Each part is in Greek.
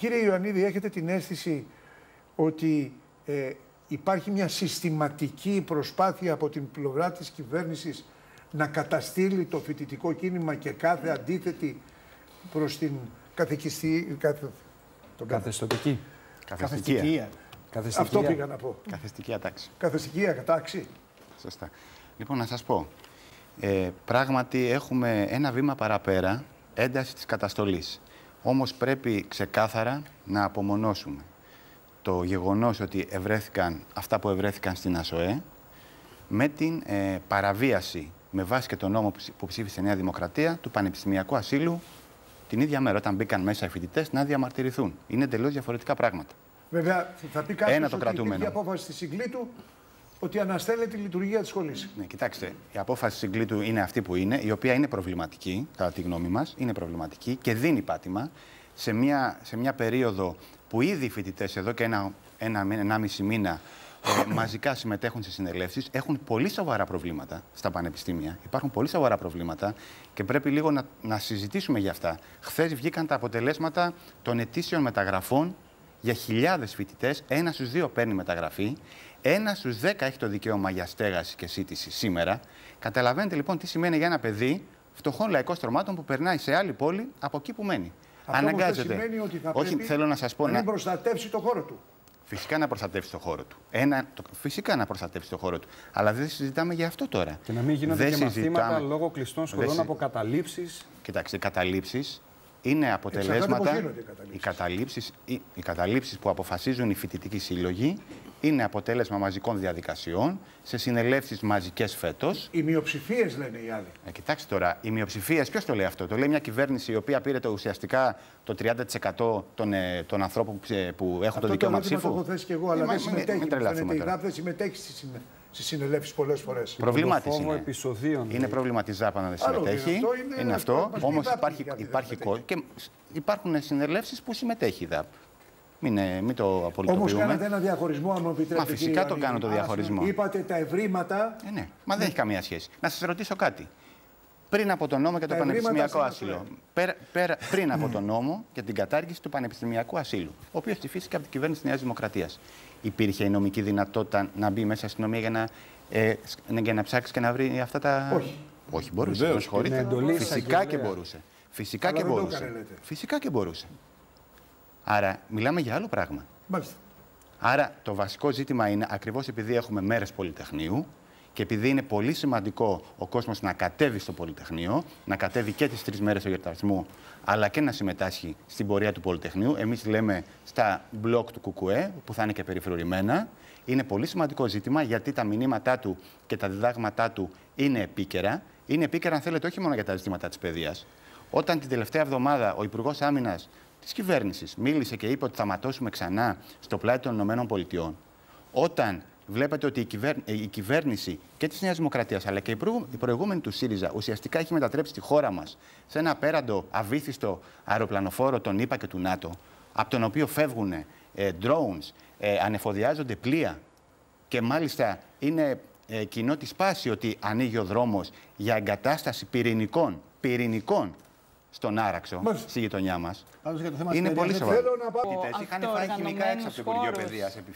Κύριε Ιωαννίδη, έχετε την αίσθηση ότι ε, υπάρχει μια συστηματική προσπάθεια από την πλευρά της κυβέρνησης να καταστήλει το φοιτητικό κίνημα και κάθε αντίθετη προς την καθηκιστή... Καθ... Τον καθεστοτική. Καθεστική. Αυτό πήγα να πω. Καθεστική ατάξη. Καθεστική ατάξη. Σωστά. Λοιπόν, να σας πω. Ε, πράγματι, έχουμε ένα βήμα παραπέρα ένταση της καταστολής. Όμως πρέπει ξεκάθαρα να απομονώσουμε το γεγονός ότι ευρέθηκαν αυτά που ευρέθηκαν στην ΑΣΟΕ με την ε, παραβίαση με βάση και τον νόμο που ψήφισε η Νέα Δημοκρατία του πανεπιστημιακού ασύλου την ίδια μέρα όταν μπήκαν μέσα οι φοιτητές να διαμαρτυρηθούν. Είναι εντελώς διαφορετικά πράγματα. Βέβαια, θα πει κάποιος ότι η απόφαση τη Συγκλήτου ότι αναστέλλεται τη λειτουργία της σχολής. Ναι, κοιτάξτε, η απόφαση τη Συγκλήτου είναι αυτή που είναι, η οποία είναι προβληματική, κατά τη γνώμη μας, είναι προβληματική και δίνει πάτημα σε μια, σε μια περίοδο που ήδη οι φοιτητές εδώ και ένα, ένα, ένα μισή μήνα ε, μαζικά συμμετέχουν σε συνελεύσεις, έχουν πολύ σοβαρά προβλήματα στα πανεπιστήμια. Υπάρχουν πολύ σοβαρά προβλήματα και πρέπει λίγο να, να συζητήσουμε για αυτά. Χθες βγήκαν τα αποτελέσματα των ετήσιων μεταγραφών για χιλιάδες φοιτητές. Ένα στους δύο παίρνει μεταγραφή. Ένα στους δέκα έχει το δικαίωμα για στέγαση και σύντηση σήμερα. Καταλαβαίνετε λοιπόν τι σημαίνει για ένα παιδί φτωχών λαϊκών στρωμάτων που περνάει σε άλλη πόλη από εκεί που μένει. Αυτό Αναγκάζεται. Σημαίνει ότι θα Όχι, θέλω να σας πω. Να προστατεύσει το χώρο του. Φυσικά να προστατεύσει το χώρο του. Ένα, το, φυσικά να προστατεύσει το χώρο του. Αλλά δεν συζητάμε για αυτό τώρα. Και να μην γίνονται δεν και μαθήματα λόγω κλειστών σχολών από καταλήψεις. Κοιτάξτε, καταλήψεις είναι αποτελέσματα. Οι καταλήψεις, οι, οι καταλήψεις που αποφασίζουν οι φοιτητικοί σύλλογοι είναι αποτέλεσμα μαζικών διαδικασιών σε συνελεύσεις μαζικές φέτος. Οι μειοψηφίες λένε οι άλλοι. Ε, κοιτάξτε τώρα, οι μειοψηφίες, ποιος το λέει αυτό. Το λέει μια κυβέρνηση η οποία πήρε το, ουσιαστικά το 30% των, ε, των ανθρώπων που, που έχουν το δικαίωμα ψήφου. Αυτό το έχω θέσει και εγώ, αλλά ε, δεν συμμετέχει. Η ΔΑΠ δεν συμμετέχει στις συνελεύσεις πολλές φορές. Προβλήματις είναι. Επεισοδίων, είναι προβληματιζά να δεν συμμετέχει. Είναι, είναι, είναι αυτό. Όμως υπάρχει, υπάρχει και υπάρχουν συνελεύσεις που συμμετέχει η ΔΑΠ. Μην, ε, μην το απολυτοποιούμε. Όμω κάνατε ένα διαχωρισμό, αν μου επιτρέπετε. Μα φυσικά το κάνω το διαχωρισμό. Είπατε τα ευρήματα. Ε, ναι, μα δεν έχει καμία σχέση. Να σας ρωτήσω κάτι. Πριν από τον νόμο για το πανεπιστημιακό άσυλο. Πέρα, πέρα, πριν από τον νόμο για την κατάργηση του πανεπιστημιακού ασύλου, ο οποίος ψηφίστηκε από την κυβέρνηση τη Νέας Δημοκρατίας. Υπήρχε η νομική δυνατότητα να μπει μέσα στην αστυνομία για να, ε, για να ψάξει και να βρει αυτά τα. Όχι. Όχι, μπορούσε. Φυσικά και μπορούσε. Φυσικά και μπορούσε. Φυσικά και μπορούσε. Άρα μιλάμε για άλλο πράγμα. Μάλιστα. Άρα το βασικό ζήτημα είναι ακριβώς επειδή έχουμε μέρες Πολυτεχνείου και επειδή είναι πολύ σημαντικό ο κόσμος να κατέβει στο Πολυτεχνείο, να κατέβει και τις τρεις μέρες του γιορτασμού, αλλά και να συμμετάσχει στην πορεία του Πολυτεχνείου. Εμείς λέμε στα μπλοκ του Κουκουέ, που θα είναι και περιφρουρημένα. Είναι πολύ σημαντικό ζήτημα γιατί τα μηνύματά του και τα διδάγματά του είναι επίκαιρα. Είναι επίκαιρα, αν θέλετε, όχι μόνο για τα ζητήματα της παιδείας. Όταν την τελευταία εβδομάδα ο Υπουργός Άμυνας της κυβέρνησης μίλησε και είπε ότι θα ματώσουμε ξανά στο πλάι των ΗΠΑ, όταν βλέπετε ότι η, κυβέρνηση και της Νέας Δημοκρατίας αλλά και η, προηγούμενη του ΣΥΡΙΖΑ ουσιαστικά έχει μετατρέψει τη χώρα μας σε ένα απέραντο αβύθιστο αεροπλανοφόρο των ΗΠΑ και του ΝΑΤΟ, από τον οποίο φεύγουν ε, drones, ε, ανεφοδιάζονται πλοία και μάλιστα είναι ε, κοινό της πάση ότι ανοίγει ο δρόμος για εγκατάσταση πυρηνικών, πυρηνικών στον Άραξο, στη γειτονιά μας. Είναι πολύ σοβαρό. Οι είχαν φάει χημικά έξω από το Υπουργείο Παιδείας επί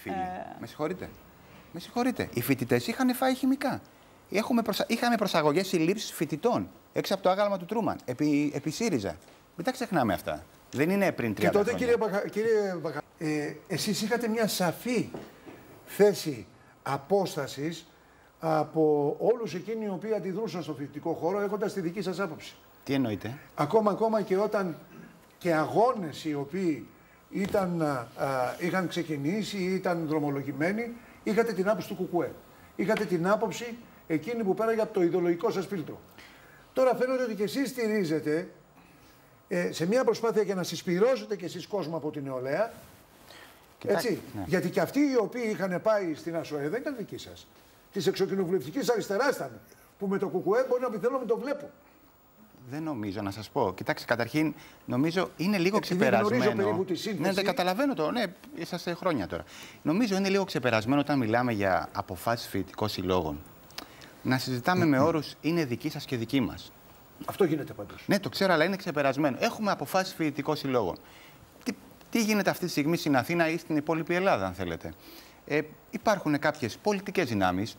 Με συγχωρείτε. Με συγχωρείτε. Οι φοιτητές είχαν φάει χημικά. Έχουμε προσα... Είχαμε προσαγωγές συλλήψεις φοιτητών έξω από το άγαλμα του Τρούμαν, επί, επί ΣΥΡΙΖΑ. Μην τα ξεχνάμε αυτά. Δεν είναι πριν 30 Και τότε, χρόνια. κύριε, Μπακα... κύριε Μπακα... ε, εσείς είχατε μια σαφή θέση απόστασης από όλους εκείνοι οι οποίοι αντιδρούσαν στο φοιτητικό χώρο έχοντας τη δική σας άποψη. Τι εννοείτε; Ακόμα, ακόμα και όταν και αγώνες οι οποίοι ήταν, α, είχαν ξεκινήσει ή ήταν δρομολογημένοι, είχατε την άποψη του Κουκουέ. Είχατε την άποψη εκείνη που πέραγε από το ιδεολογικό σας φίλτρο. Τώρα φαίνεται ότι και εσείς στηρίζετε ε, σε μια προσπάθεια για να συσπηρώσετε και εσείς κόσμο από την νεολαία. έτσι. Ναι. Γιατί και αυτοί οι οποίοι είχαν πάει στην ΑΣΟΕ δεν ήταν δικοί σας. Της εξοκοινοβουλευτικής αριστεράς ήταν. Που με το Κουκουέ μπορεί να πει θέλω να το βλέπω. Δεν νομίζω να σας πω. Κοιτάξτε, καταρχήν νομίζω είναι λίγο Επειδή ξεπερασμένο. Γνωρίζω περίπου τη σύνθεση. Ναι, δεν καταλαβαίνω το. Ναι, είσαστε χρόνια τώρα. Νομίζω είναι λίγο ξεπερασμένο όταν μιλάμε για αποφάσεις φοιτητικών συλλόγων. Να συζητάμε με όρους είναι δική σας και δική μας. Αυτό γίνεται πάντως. Ναι, το ξέρω, αλλά είναι ξεπερασμένο. Έχουμε αποφάσεις φοιτητικών συλλόγων. Τι, Τι γίνεται αυτή τη στιγμή στην Αθήνα ή στην υπόλοιπη Ελλάδα, αν θέλετε; Ε, υπάρχουν κάποιες πολιτικές δυνάμεις,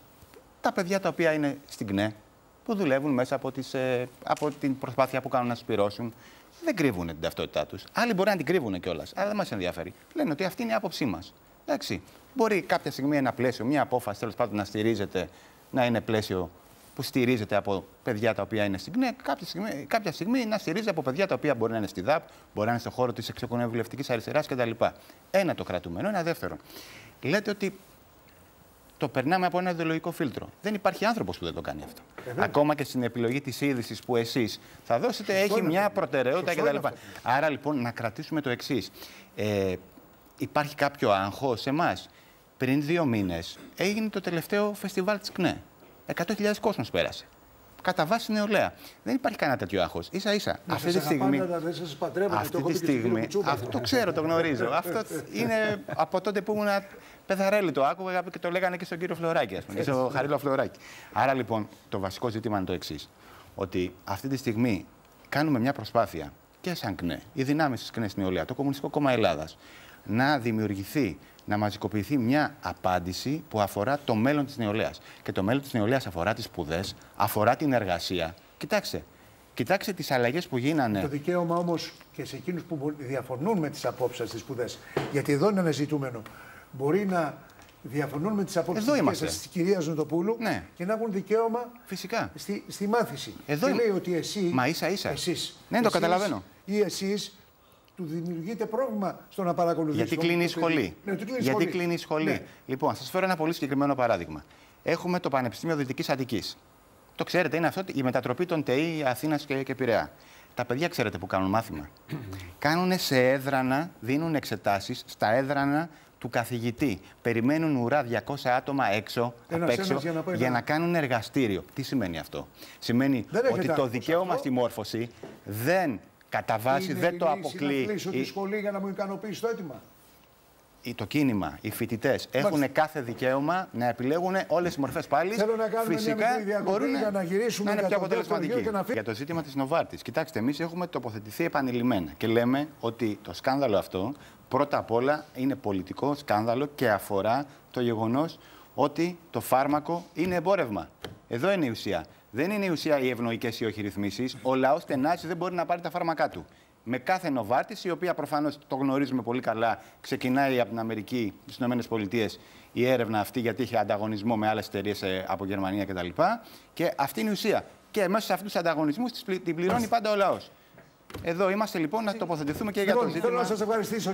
τα παιδιά τα οποία είναι στην ΚΝΕ, που δουλεύουν μέσα από, τις, ε, από την προσπάθεια που κάνουν να σπυρώσουν. Δεν κρύβουν την ταυτότητά τους. Άλλοι μπορεί να την κρύβουν κιόλας, αλλά δεν μας ενδιαφέρει. Λένε ότι αυτή είναι η άποψή μας. Εντάξει. Μπορεί κάποια στιγμή ένα πλαίσιο, μια απόφαση τέλος πάντων να στηρίζεται, να είναι πλαίσιο που στηρίζεται από παιδιά τα οποία είναι στην ΚΝΕ, κάποια στιγμή, κάποια στιγμή να στηρίζεται από παιδιά τα οποία μπορεί να είναι στη ΔΑΠ, μπορεί να είναι στον χώρο της εξοκονευουλευτική αριστεράς κτλ. Ένα το κρατούμενο. Ένα δεύτερο. Λέτε ότι το περνάμε από ένα ιδεολογικό φίλτρο. Δεν υπάρχει άνθρωπος που δεν το κάνει αυτό. Ε, Ακόμα και στην επιλογή της είδησης που εσείς θα δώσετε, Σωστό έχει μια προτεραιότητα κτλ. Άρα λοιπόν να κρατήσουμε το εξής. Ε, υπάρχει κάποιο άγχος σε εμάς; Πριν δύο μήνες έγινε το τελευταίο φεστιβάλ της ΚΝΕ. 100.000 κόσμος πέρασε. Κατά βάση νεολαία. Δεν υπάρχει κανένα τέτοιο άγχος. σα ίσα. αυτή τη στιγμή. αυτή τη στιγμή. Αυτό το ξέρω, το γνωρίζω. αυτό είναι από τότε που ήμουν πεθαρέλη το άκουγα και το λέγανε και στον κύριο Φλωράκη, ας πούμε, στον Χαρίλο Φλωράκη. Άρα λοιπόν το βασικό ζήτημα είναι το εξής. Ότι αυτή τη στιγμή κάνουμε μια προσπάθεια και σαν ΚΝΕ, οι δυνάμεις της ΚΝΕ στην νεολαία, το Κομμουνιστικό Κόμμα Ελλάδας, να δημιουργηθεί να μαζικοποιηθεί μια απάντηση που αφορά το μέλλον της νεολαίας. Και το μέλλον της νεολαίας αφορά τις σπουδές, αφορά την εργασία. Κοιτάξτε, κοιτάξτε τις αλλαγές που γίνανε. Το δικαίωμα όμως και σε εκείνους που διαφωνούν με τις απόψεις στι σπουδές. Γιατί εδώ είναι ένα ζητούμενο. Μπορεί να διαφωνούν με τις απόψεις της κυρίας Ζωτοπούλου ναι. και να έχουν δικαίωμα Φυσικά. Στη, στη μάθηση. Εδώ και λέει ότι εσύ. Μα ίσα ίσα. Εσείς, ναι, το καταλαβαίνω. Ή εσείς του δημιουργείται πρόβλημα στο να παρακολουθήσει. Γιατί κλείνει η σχολή. Ναι, κλείνει Γιατί σχολή. κλείνει η σχολή. Ναι. Λοιπόν, σας φέρω ένα πολύ συγκεκριμένο παράδειγμα. Έχουμε το Πανεπιστήμιο Δυτικής Αττικής. Το ξέρετε, είναι αυτό η μετατροπή των ΤΕΗ Αθήνας και, και Πειραιά. Τα παιδιά ξέρετε που κάνουν μάθημα. κάνουν σε έδρανα, δίνουν εξετάσεις στα έδρανα του καθηγητή. Περιμένουν ουρά 200 άτομα έξω, απ' έξω για, να, για να κάνουν εργαστήριο. Τι σημαίνει αυτό; Σημαίνει ότι το δικαίωμα στη μόρφωση δεν Κατά βάση δεν το αποκλείει. Να κλείσω της σχολή για να μου ικανοποιήσει το αίτημα. Το κίνημα, οι φοιτητές έχουν κάθε δικαίωμα να επιλέγουν όλες τι μορφές πάλι. Θέλω να κάνουμε Φυσικά μια μπορούν για να γυρίσουμε να είναι πιο αποτελεσματικοί. Να... Για το ζήτημα της Νοβάρτης. Κοιτάξτε, εμείς έχουμε τοποθετηθεί επανειλημμένα και λέμε ότι το σκάνδαλο αυτό πρώτα απ' όλα είναι πολιτικό σκάνδαλο και αφορά το γεγονός ότι το φάρμακο είναι εμπόρευμα. Εδώ είναι η ουσία. Δεν είναι η ουσία οι ευνοϊκές ή όχι ρυθμίσεις. Ο λαός τενάζει δεν μπορεί να πάρει τα φάρμακά του. Με κάθε νοβάρτηση, η οποία προφανώς το γνωρίζουμε πολύ καλά, ξεκινάει από την Αμερική, στις ΗΠΑ, η έρευνα αυτή, γιατί είχε ανταγωνισμό με άλλες εταιρείες ε, από Γερμανία κτλ. Και αυτή είναι η ουσία. Και μέσα σε αυτούς τους ανταγωνισμούς την πληρώνει πάντα ο λαός. Εδώ είμαστε λοιπόν να τοποθετηθούμε και για το λοιπόν, ζήτημα. Θέλω να σας ευχαριστήσω.